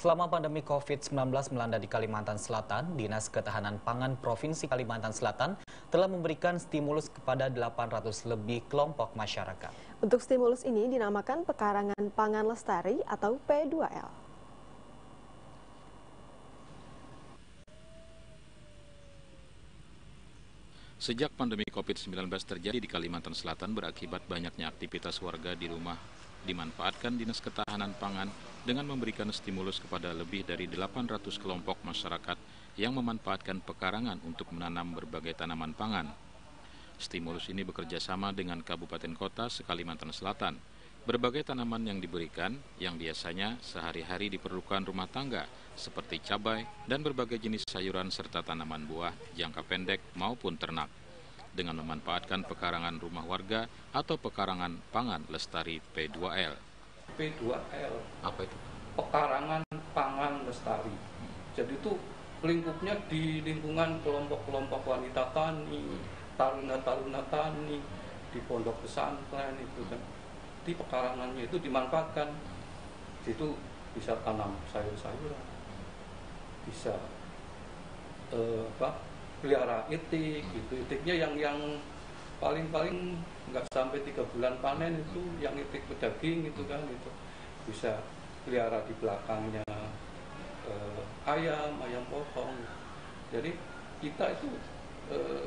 Selama pandemi COVID-19 melanda di Kalimantan Selatan, Dinas Ketahanan Pangan Provinsi Kalimantan Selatan telah memberikan stimulus kepada 800 lebih kelompok masyarakat. Untuk stimulus ini dinamakan Pekarangan Pangan Lestari atau P2L. Sejak pandemi COVID-19 terjadi di Kalimantan Selatan berakibat banyaknya aktivitas warga di rumah dimanfaatkan Dinas Ketahanan Pangan dengan memberikan stimulus kepada lebih dari 800 kelompok masyarakat yang memanfaatkan pekarangan untuk menanam berbagai tanaman pangan. Stimulus ini bekerja sama dengan Kabupaten Kota sekalimantan Selatan. Berbagai tanaman yang diberikan yang biasanya sehari-hari diperlukan rumah tangga seperti cabai dan berbagai jenis sayuran serta tanaman buah jangka pendek maupun ternak dengan memanfaatkan pekarangan rumah warga atau pekarangan pangan lestari P2L. P2L. Apa itu? Pekarangan pangan lestari. Jadi itu lingkupnya di lingkungan kelompok-kelompok wanita tani, taruna-taruna tani, di pondok pesantren itu kan di pekarangannya itu dimanfaatkan situ bisa tanam sayur-sayuran bisa eh, apa pelihara itik gitu itiknya yang yang paling-paling nggak sampai tiga bulan panen itu yang itik pedaging gitu kan itu bisa pelihara di belakangnya eh, ayam ayam potong. Jadi kita itu eh,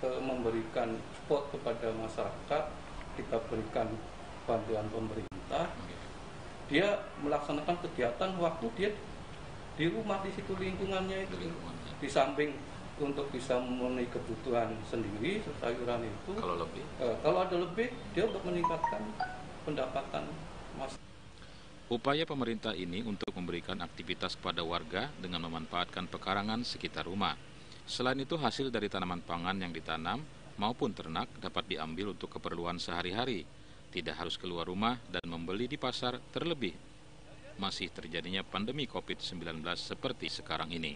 eh, memberikan spot kepada masyarakat kita berikan bantuan pemerintah. Dia melaksanakan kegiatan waktu dia di rumah di situ lingkungannya itu di samping untuk bisa memenuhi kebutuhan sendiri sayuran itu. Kalau lebih? Eh, kalau ada lebih dia untuk meningkatkan pendapatan mas. Upaya pemerintah ini untuk memberikan aktivitas kepada warga dengan memanfaatkan pekarangan sekitar rumah. Selain itu, hasil dari tanaman pangan yang ditanam maupun ternak dapat diambil untuk keperluan sehari-hari, tidak harus keluar rumah dan membeli di pasar terlebih. Masih terjadinya pandemi COVID-19 seperti sekarang ini.